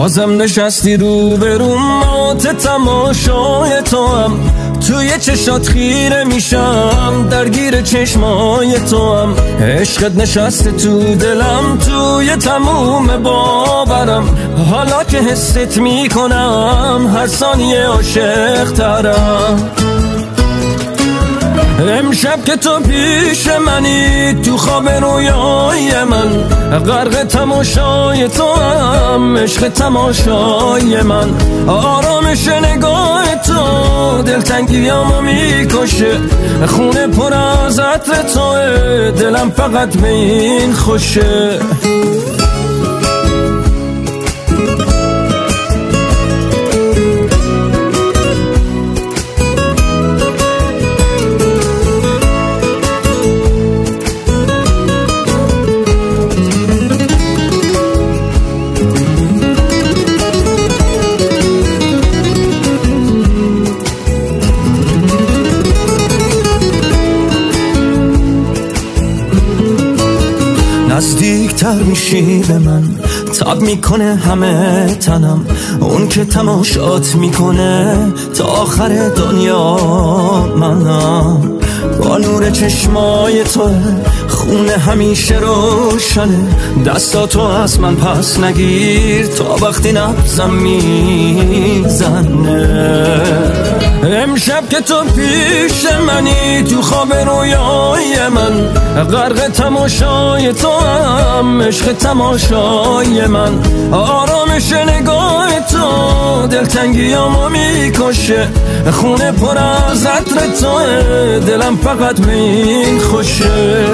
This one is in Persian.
بازم نشستی رو به مات تماشای تو هم توی چشات خیره میشم درگیر چشمای تو هم عشقت نشسته تو دلم توی تموم باورم. حالا که حست می‌کنم هر ثانیه عاشق ترم امشب که تو پیش منی تو خواب رویای من. غرق تماشای تو هم عشق تماشای من. آرامش نگاه تو دلتنگیامو می‌کشه. خونه پر از عطر تو دلم فقط به این خوشه. نزدیکتر میشی به من. تاب می‌کنه همه تنم. اون که تماشات می‌کنه تا آخر دنیا منم. با نور چشمای تو خونه همیشه روشنه. دستاتو از من پس نگیر تا وقتی نبزم می‌زنه. امشب که تو پیش منی تو خواب رویای من. غرق تماشای تو هم عشق تماشای من. آرامش نگاه تو دلتنگیامو می‌کشه. خونه پر از عطر تو دلم فقط می خوشه